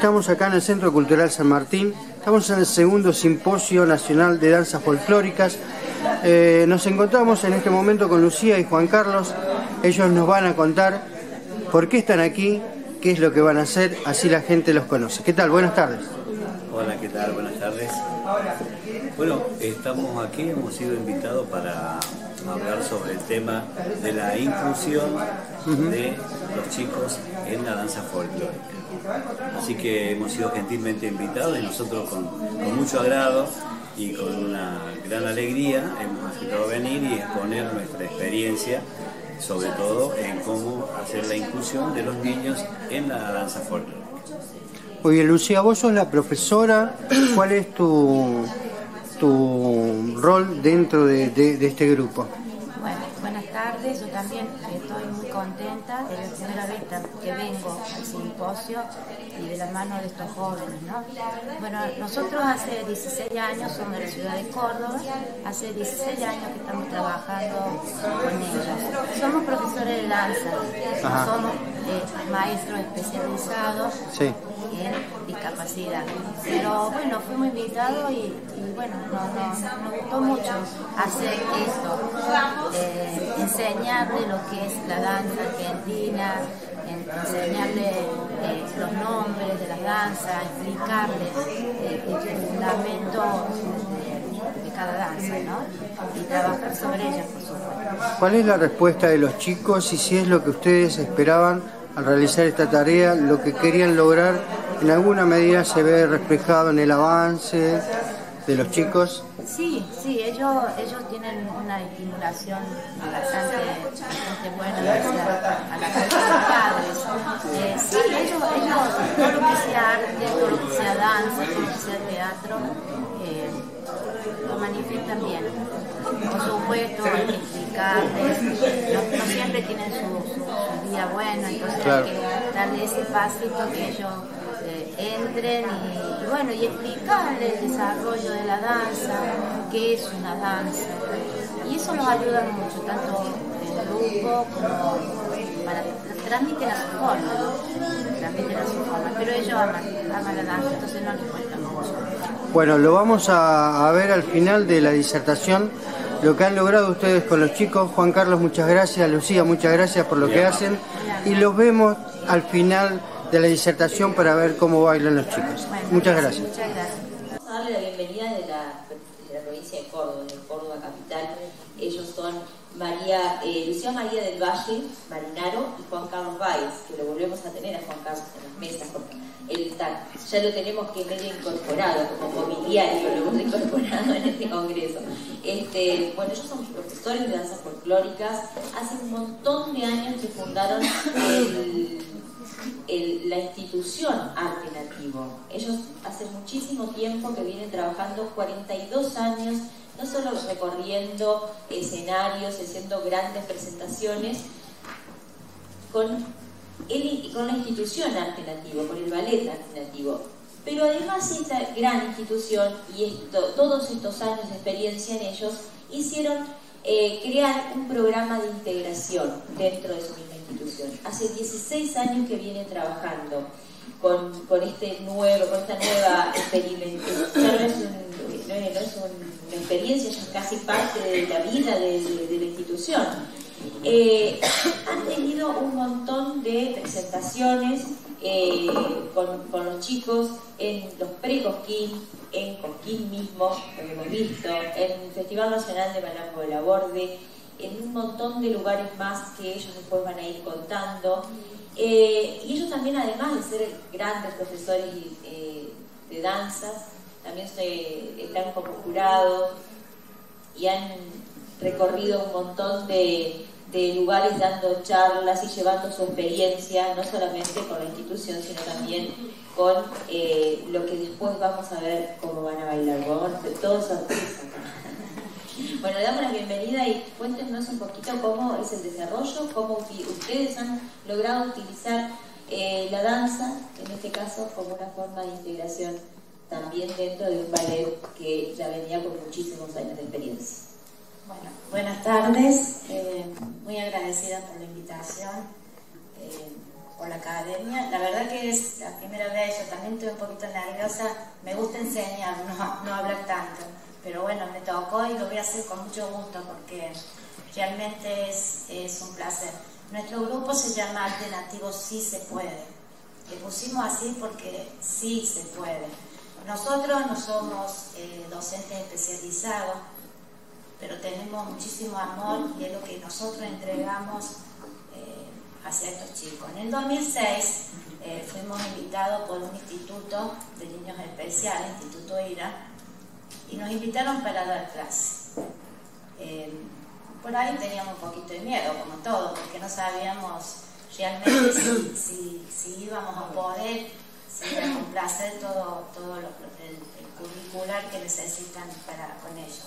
Estamos acá en el Centro Cultural San Martín, estamos en el segundo Simposio Nacional de Danzas Folclóricas. Eh, nos encontramos en este momento con Lucía y Juan Carlos. Ellos nos van a contar por qué están aquí, qué es lo que van a hacer, así la gente los conoce. ¿Qué tal? Buenas tardes. Hola, ¿qué tal? Buenas tardes. Bueno, estamos aquí, hemos sido invitados para hablar sobre el tema de la inclusión de los chicos en la danza folclórica. Así que hemos sido gentilmente invitados y nosotros con, mucho agrado y con una gran alegría hemos aceptado venir y exponer nuestra experiencia, sobre todo en cómo hacer la inclusión de los niños en la danza folclórica. Oye, Lucía, vos sos la profesora, ¿cuál es tu, tu rol dentro de, de este grupo? tardes, yo también estoy muy contenta, es la primera vez que vengo al simposio y de la mano de estos jóvenes. ¿no? Bueno, nosotros hace 16 años somos de la ciudad de Córdoba, hace 16 años que estamos trabajando con ellos. Somos profesores de danza, somos eh, maestros especializados en discapacidad. Pero bueno, fuimos invitados y, bueno, nos, gustó mucho hacer esto. Eh, enseñarle lo que es la danza argentina, enseñarle eh, los nombres de la danza, explicarle eh, el fundamento de cada danza, ¿no? Y trabajar sobre ella, por supuesto. ¿Cuál es la respuesta de los chicos y si es lo que ustedes esperaban al realizar esta tarea, lo que querían lograr en alguna medida se ve reflejado en el avance de los chicos? Sí, sí, ellos, ellos tienen una estimulación bastante, bastante buena a la de los padres. Eh, sí, ellos, ellos, todo lo que sea arte, todo lo que sea danza, todo lo que sea teatro, eh, lo manifiestan bien. Por supuesto, hay que explicarles, no, siempre tienen su, su, día bueno, entonces hay que darle ese pasito que ellos entren y, bueno, y explicarles el desarrollo de la danza, qué es una danza. Y eso nos ayuda mucho, tanto en el grupo como para transmitir a su forma, transmiten a su forma, pero ellos aman, aman la danza, entonces no les cuesta mucho. Bueno, lo vamos a, a ver al final de la disertación lo que han logrado ustedes con los chicos. Juan Carlos, muchas gracias. Lucía, muchas gracias por lo que hacen. Y los vemos al final de la disertación para ver cómo bailan los chicos. muchas gracias. Muchas gracias. Vamos a darle la bienvenida de la, de la provincia de Córdoba, de Córdoba capital. Ellos son María, eh, Lucía María del Valle, Marinaro, y Juan Carlos Valls, que lo volvemos a tener a Juan Carlos en las mesas, porque él está, ya lo tenemos que medio incorporado, como mobiliario, lo hemos incorporado en este congreso. Este, bueno, ellos son profesores de danzas folclóricas, hace un montón de años que fundaron el la institución Arte Nativo. Ellos hace muchísimo tiempo que vienen trabajando, 42 años, no solo recorriendo escenarios, haciendo grandes presentaciones, con, con la institución Arte Nativo, con el ballet Arte Nativo. Pero además esta gran institución y todos estos años de experiencia en ellos hicieron eh, crear un programa de integración dentro de su misma Hace 16 años que viene trabajando con, este nuevo, con esta nueva experimentación. Ya no es, una experiencia, ya es casi parte de la vida de, la institución. Eh, han tenido un montón de presentaciones eh, con, con, los chicos en los pre-Cosquín, en Cosquín mismo, lo hemos visto, en el Festival Nacional de Malambo de la Borde, en un montón de lugares más que ellos después van a ir contando. Eh, y ellos también, además de ser grandes profesores eh, de danzas, también se, están como jurados y han recorrido un montón de, de lugares dando charlas y llevando su experiencia, no solamente con la institución, sino también con eh, lo que después vamos a ver cómo van a bailar. Vamos a todos sorpresas. Bueno, le damos la bienvenida y cuéntenos un poquito cómo es el desarrollo, cómo ustedes han logrado utilizar eh, la danza, en este caso, como una forma de integración también dentro de un ballet que ya venía con muchísimos años de experiencia. Bueno, buenas tardes, eh, muy agradecida por la invitación. Eh, o la academia. La verdad que es la primera vez, yo también estoy un poquito nerviosa, me gusta enseñar, no, no hablar tanto, pero bueno, me tocó y lo voy a hacer con mucho gusto porque realmente es, es un placer. Nuestro grupo se llama Alternativo Sí se puede. Le pusimos así porque sí se puede. Nosotros no somos eh, docentes especializados, pero tenemos muchísimo amor y es lo que nosotros entregamos hacia estos chicos. En el 2006 eh, fuimos invitados por un instituto de niños especiales, Instituto IRA, y nos invitaron para dar clases. Eh, por ahí teníamos un poquito de miedo, como todo, porque no sabíamos realmente si, si, íbamos a poder si complacer todo, todo el, curricular que necesitan para, con ellos.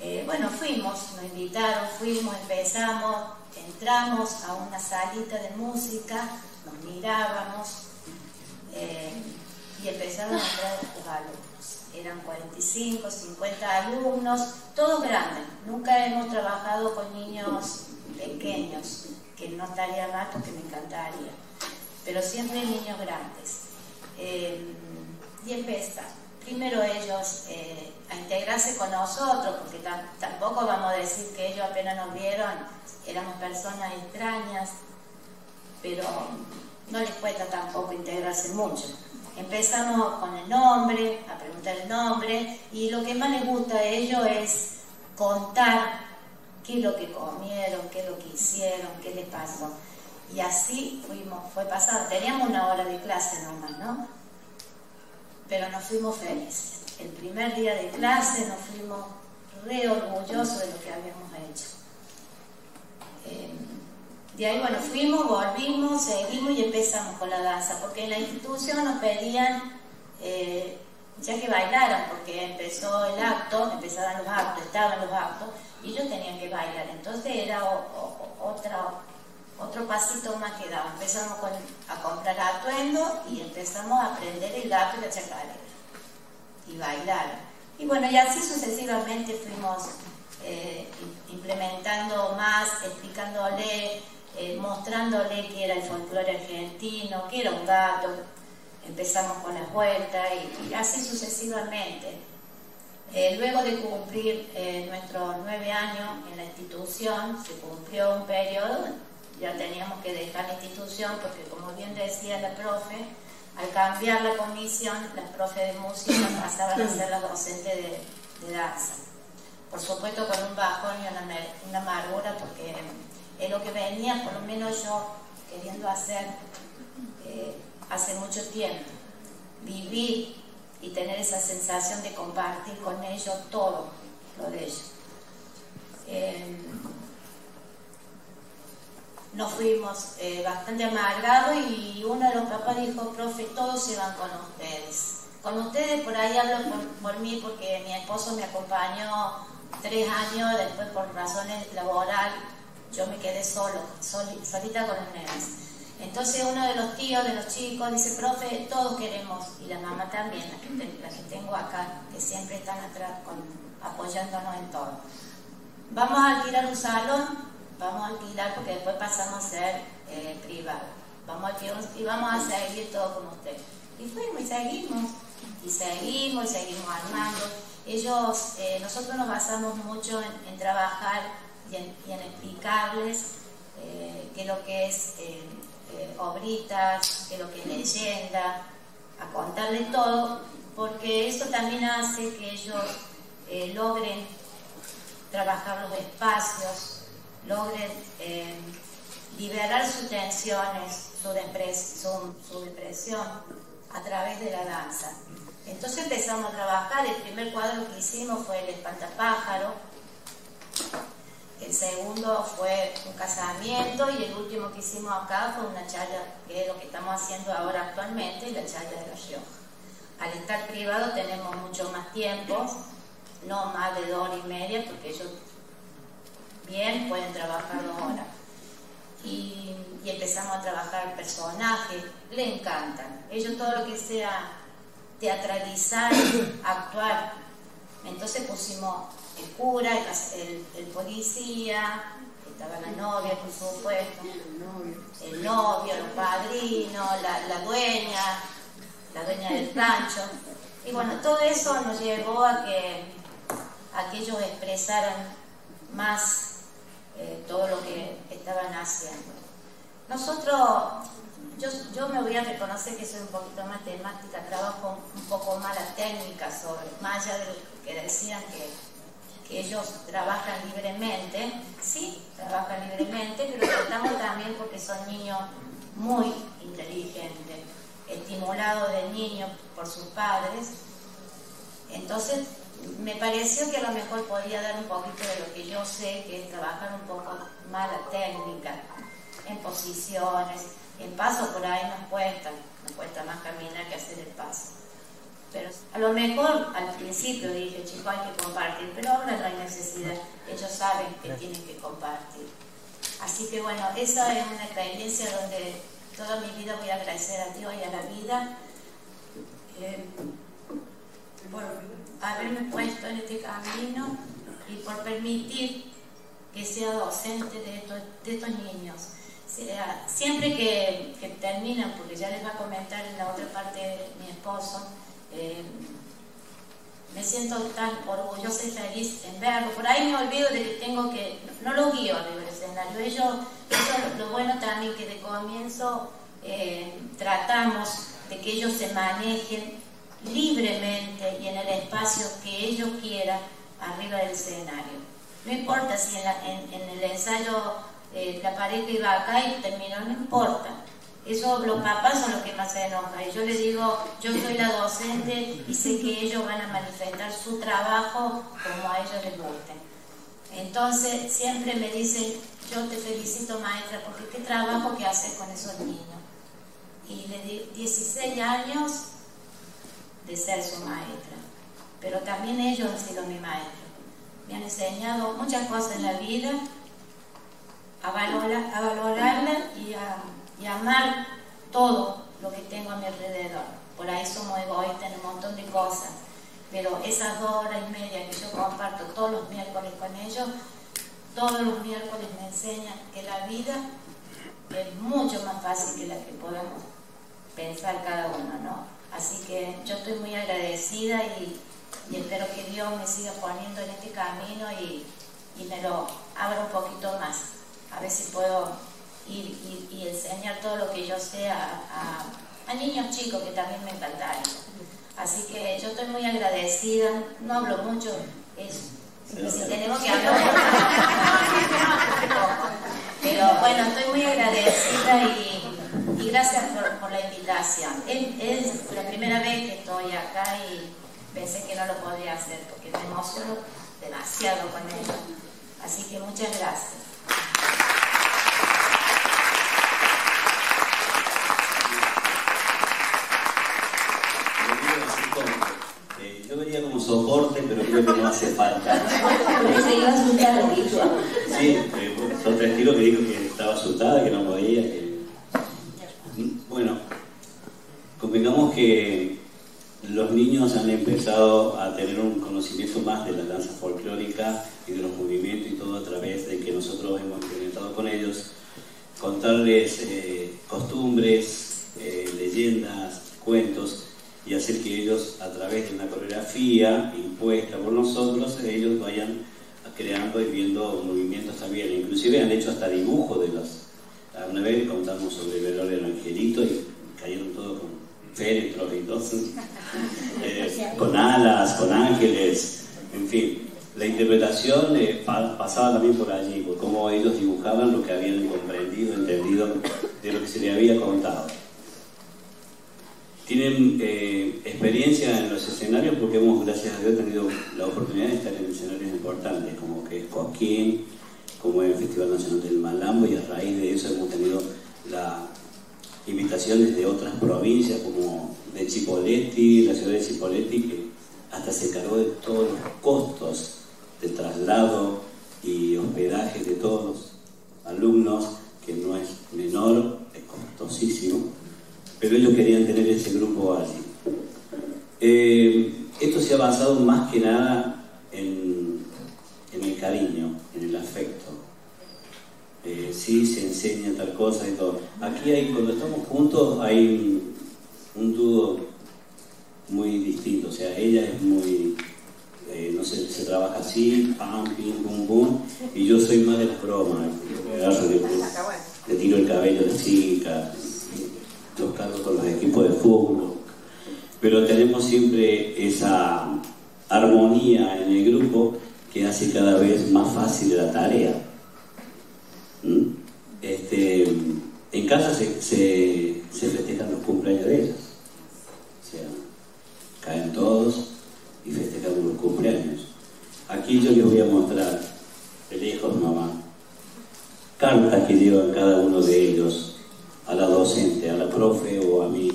Eh, bueno, fuimos, nos invitaron, fuimos, empezamos, entramos a una salita de música, nos mirábamos eh, y empezaron a entrar alumnos. Eran 45, 50 alumnos, todos grandes. Nunca hemos trabajado con niños pequeños, que no estaría mal porque me encantaría, pero siempre niños grandes. Eh, y empieza primero ellos eh, a integrarse con nosotros, porque tampoco vamos a decir que ellos apenas nos vieron, éramos personas extrañas, pero no les cuesta tampoco integrarse mucho. Empezamos con el nombre, a preguntar el nombre, y lo que más les gusta a ellos es contar qué es lo que comieron, qué es lo que hicieron, qué les pasó. Y así fuimos, fue pasado. Teníamos una hora de clase nomás, ¿no? pero nos fuimos felices. El primer día de clase nos fuimos re orgullosos de lo que habíamos hecho. Eh, de ahí, bueno, fuimos, volvimos, seguimos y empezamos con la danza, porque en la institución nos pedían eh, ya que bailaran, porque empezó el acto, empezaban los actos, estaban los actos, y ellos tenían que bailar. Entonces era otra otro pasito más que daba. Empezamos a comprar atuendo y empezamos a aprender el gato y la chacarera y bailar. Y bueno, y así sucesivamente fuimos eh, implementando más, explicándole, eh, mostrándole que era el folclore argentino, que era un gato. Empezamos con las vueltas y, así sucesivamente. Eh, luego de cumplir nuestros nueve años en la institución, se cumplió un periodo ya teníamos que dejar la institución porque como bien decía la profe, al cambiar la comisión, las profes de música pasaban a ser las docentes de, danza. Por supuesto con un bajón y una, amargura porque es lo que venía, por lo menos yo, queriendo hacer eh, hace mucho tiempo. Vivir y tener esa sensación de compartir con ellos todo lo de ellos. Eh, nos fuimos eh, bastante amargados y uno de los papás dijo, profe, todos se van con ustedes. Con ustedes, por ahí hablo por, mí porque mi esposo me acompañó tres años, después por razones laborales, yo me quedé solo, solita con los nenes. Entonces uno de los tíos de los chicos dice, profe, todos queremos, y la mamá también, la que, que tengo acá, que siempre están atrás con, apoyándonos en todo. Vamos a alquilar un salón vamos a alquilar porque después pasamos a ser eh, privados. Vamos a alquilar y vamos a seguir todo como usted. Y fuimos y seguimos, y seguimos, y seguimos armando. Ellos, eh, nosotros nos basamos mucho en, trabajar explicarles eh, qué es lo que es obritas, qué es lo que es leyenda, a contarles todo, porque eso también hace que ellos logren trabajar los espacios, logren eh, liberar sus tensiones, su, depresión a través de la danza. Entonces empezamos a trabajar, el primer cuadro que hicimos fue el espantapájaro, el segundo fue un casamiento y el último que hicimos acá fue una chaya, que es lo que estamos haciendo ahora actualmente, la chaya de la Rioja. Al estar privado tenemos mucho más tiempo, no más de dos horas y media, porque ellos bien, pueden trabajar dos horas. Y, empezamos a trabajar personajes, le encantan. Ellos todo lo que sea teatralizar, actuar. Entonces pusimos el cura, el, policía, estaba la novia, por supuesto, el novio, el padrino, la, dueña, la dueña del rancho. Y bueno, todo eso nos llevó a que, a ellos expresaran más eh, todo lo que estaban haciendo. Nosotros, yo, yo me voy a reconocer que soy un poquito matemática, trabajo un poco más la técnica sobre, más allá de lo que decían que, ellos trabajan libremente, sí, trabajan libremente, pero tratamos también porque son niños muy inteligentes, estimulados de niños por sus padres. Entonces, me pareció que a lo mejor podía dar un poquito de lo que yo sé, que es trabajar un poco más la técnica, en posiciones, en paso por ahí nos cuesta, nos cuesta más caminar que hacer el paso. Pero a lo mejor al principio dije, chico, hay que compartir, pero ahora no hay necesidad, ellos saben que tienen que compartir. Así que bueno, esa es una experiencia donde toda mi vida voy a agradecer a Dios y a la vida. Eh, por haberme puesto en este camino y por permitir que sea docente de estos, de estos niños. siempre que, que, terminan, porque ya les va a comentar en la otra parte mi esposo, eh, me siento tan orgullosa y feliz en verlo. Por ahí me olvido de que tengo que, no lo guío del escenario, eso lo bueno también que de comienzo eh, tratamos de que ellos se manejen libremente y en el espacio que ellos quieran arriba del escenario. No importa si en, el ensayo eh, la pareja iba acá y terminó, no importa. Eso los papás son los que más se enojan. Y yo les digo, yo soy la docente y sé que ellos van a manifestar su trabajo como a ellos les guste. Entonces siempre me dicen, yo te felicito maestra porque qué trabajo que haces con esos niños. Y le di 16 años de ser su maestra. Pero también ellos han sido mi maestro. Me han enseñado muchas cosas en la vida, a, valorar, a valorarla y a, y amar todo lo que tengo a mi alrededor. Por ahí somos egoístas en un montón de cosas, pero esas dos horas y media que yo comparto todos los miércoles con ellos, todos los miércoles me enseñan que la vida es mucho más fácil que la que podemos pensar cada uno, ¿no? Así que yo estoy muy agradecida y, espero que Dios me siga poniendo en este camino y, me lo abra un poquito más. A ver si puedo y, enseñar todo lo que yo sé a, niños chicos que también me encantaron. Así que yo estoy muy agradecida, no hablo mucho, es, si tenemos que hablar. Pero bueno, estoy muy agradecida y y gracias por, la invitación. Es, la primera vez que estoy acá y pensé que no lo podía hacer porque me emociono demasiado con ello. Así que muchas gracias. Eh, venía como soporte, pero creo que no hace falta. Sí, eh, son tres tiros que dijo que estaba asustada, que no podía, que bueno, convengamos que los niños han empezado a tener un conocimiento más de la danza folclórica y de los movimientos y todo a través de que nosotros hemos implementado con ellos, contarles eh, costumbres, eh, leyendas, cuentos y hacer que ellos a través de una coreografía impuesta por nosotros, ellos vayan creando y viendo movimientos también. Inclusive han hecho hasta dibujos de los una vez contamos sobre el velorio del angelito y cayeron todos con féretros y todo, eh, con alas, con ángeles, en fin. La interpretación eh, pasaba también por allí, por cómo ellos dibujaban lo que habían comprendido, entendido de lo que se les había contado. Tienen eh, experiencia en los escenarios porque hemos, gracias a Dios, tenido la oportunidad de estar en escenarios importantes, como que es Coquín, como el Festival Nacional del Malambo y a raíz de eso hemos tenido la invitaciones de otras provincias como de Chipoleti, la ciudad de Chipoleti, que hasta se encargó de todos los costos de traslado y hospedaje de todos los alumnos, que no es menor, es costosísimo, pero ellos querían tener ese grupo allí. Eh, esto se ha basado más que nada en, en el cariño, en el afecto. sí se enseña tal cosa y todo. Aquí hay, cuando estamos juntos hay un, dúo muy distinto, o sea, ella es muy, eh, no sé, se trabaja así, pam, pim, bum, bum, y yo soy más de las bromas, le, tiro el cabello de chica, los cargo con los equipos de fútbol, pero tenemos siempre esa armonía en el grupo que hace cada vez más fácil la tarea. Este, en casa se, se, festejan los cumpleaños de ellas. O sea, caen todos y festejamos los cumpleaños. Aquí yo les voy a mostrar, de mamá, cartas que llevan cada uno de ellos a la docente, a la profe o a mí.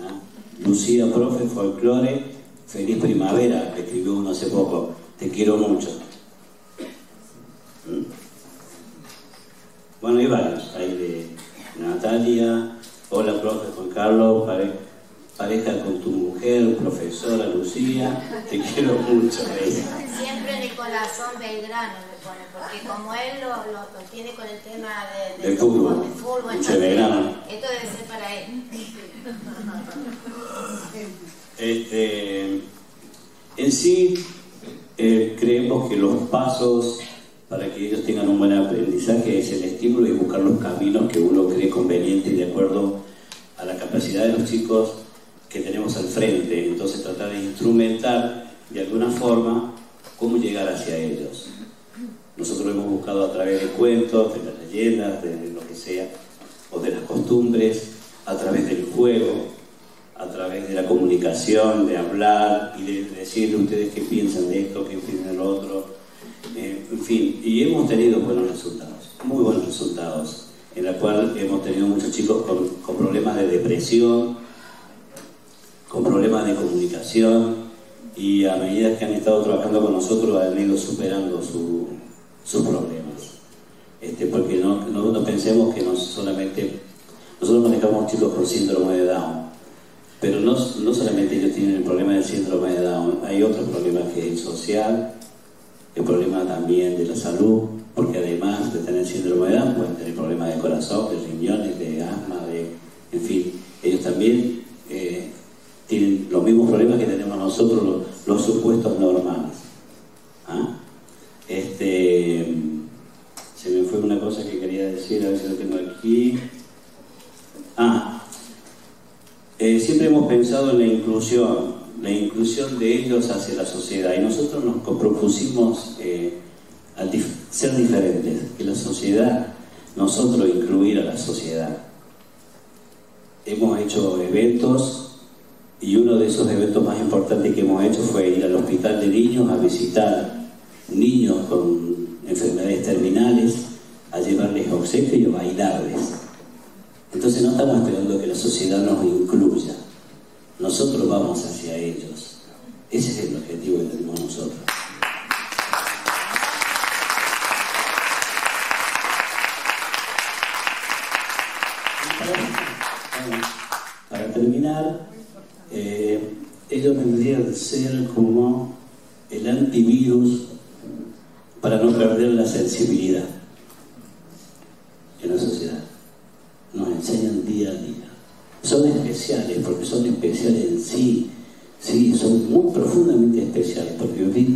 ¿ah? Lucía, profe, folclore, feliz primavera, escribió uno hace poco, te quiero mucho. ¿Mm? Bueno, hay varios, hay de Natalia, hola profe Juan Carlos, pareja con tu mujer, profesora Lucía, te quiero mucho. Siempre Nicolásón Belgrano me pone, porque como él lo, lo, tiene con el tema de, de, fútbol, esto debe ser para él. Este, en sí, eh, creemos que los pasos para que ellos tengan un buen aprendizaje es el estímulo y buscar los caminos que uno cree conveniente y de acuerdo a la capacidad de los chicos que tenemos al frente. Entonces tratar de instrumentar de alguna forma cómo llegar hacia ellos. Nosotros lo hemos buscado a través de cuentos, de las leyendas, de lo que sea, o de las costumbres, a través del juego, a través de la comunicación, de hablar y de decirle a ustedes qué piensan de esto, qué piensan de lo otro. Eh, en fin, y hemos tenido buenos resultados, muy buenos resultados, en la cual hemos tenido muchos chicos con, problemas de depresión, con problemas de comunicación, y a medida que han estado trabajando con nosotros han ido superando sus problemas. Este, porque no, no, pensemos que no solamente nosotros manejamos chicos con síndrome de Down, pero no, no solamente ellos tienen el problema del síndrome de Down, hay otros problemas que es social, el problema también de la salud, porque además de tener síndrome de Down pueden tener problemas de corazón, de riñones, de asma, de, en fin, ellos también los mismos problemas que tenemos nosotros los, supuestos normales. ¿Ah? Este, se me fue una cosa que quería decir, a ver si lo tengo aquí. Ah, eh, siempre hemos pensado en la inclusión, la inclusión de ellos hacia la sociedad y nosotros nos propusimos eh, ser diferentes, que la sociedad, nosotros incluir a la sociedad. Hemos hecho eventos y uno de esos eventos más importantes que hemos hecho fue ir al hospital de niños a visitar niños con enfermedades terminales, a llevarles obsequios y a bailarles. Entonces no estamos esperando que la sociedad nos incluya. Nosotros vamos hacia ellos. Ese es el objetivo que tenemos nosotros. Para terminar, eh, ellos tendrían que ser como el antivirus para no perder la sensibilidad en la sociedad nos enseñan día a día. Son especiales porque son especiales en sí, sí, son muy profundamente especiales porque brindan